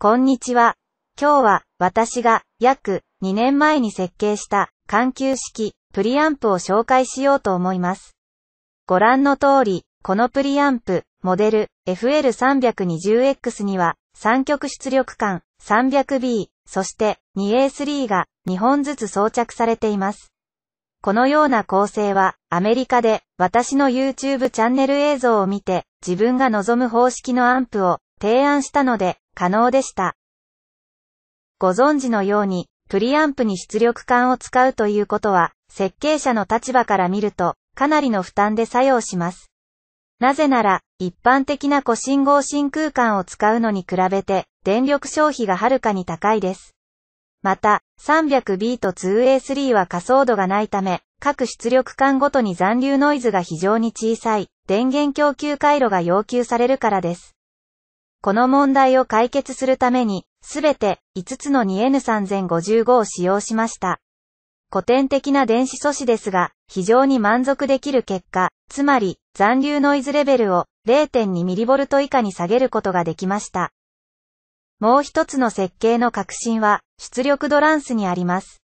こんにちは。今日は私が約2年前に設計した環球式プリアンプを紹介しようと思います。ご覧の通り、このプリアンプ、モデル FL320X には3極出力管 300B、そして 2A3 が2本ずつ装着されています。このような構成はアメリカで私の YouTube チャンネル映像を見て自分が望む方式のアンプを提案したので可能でした。ご存知のように、プリアンプに出力管を使うということは、設計者の立場から見ると、かなりの負担で作用します。なぜなら、一般的な個信号真空管を使うのに比べて、電力消費がはるかに高いです。また、300B と 2A3 は仮想度がないため、各出力管ごとに残留ノイズが非常に小さい、電源供給回路が要求されるからです。この問題を解決するために、すべて5つの 2N3055 を使用しました。古典的な電子素子ですが、非常に満足できる結果、つまり残留ノイズレベルを 0.2mV 以下に下げることができました。もう一つの設計の革新は、出力ドランスにあります。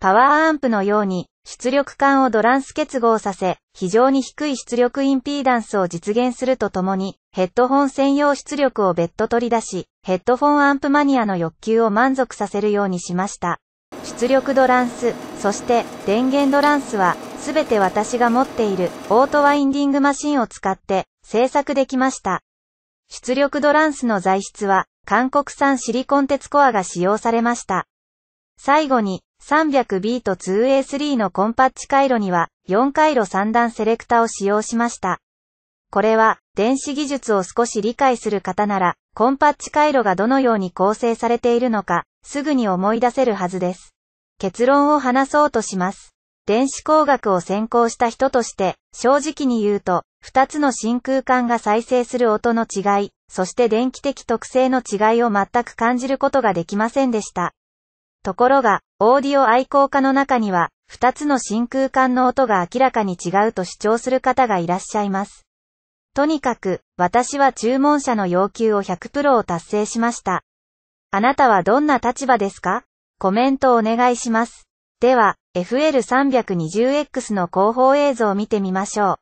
パワーアンプのように、出力管をドランス結合させ、非常に低い出力インピーダンスを実現するとともに、ヘッドホン専用出力を別途取り出し、ヘッドフォンアンプマニアの欲求を満足させるようにしました。出力ドランス、そして電源ドランスは、すべて私が持っているオートワインディングマシンを使って製作できました。出力ドランスの材質は、韓国産シリコン鉄コアが使用されました。最後に、300B と 2A3 のコンパッチ回路には4回路3段セレクタを使用しました。これは電子技術を少し理解する方ならコンパッチ回路がどのように構成されているのかすぐに思い出せるはずです。結論を話そうとします。電子工学を専攻した人として正直に言うと2つの真空管が再生する音の違い、そして電気的特性の違いを全く感じることができませんでした。ところが、オーディオ愛好家の中には、二つの真空管の音が明らかに違うと主張する方がいらっしゃいます。とにかく、私は注文者の要求を100プロを達成しました。あなたはどんな立場ですか？コメントお願いします。では、FL320X の広報映像を見てみましょう。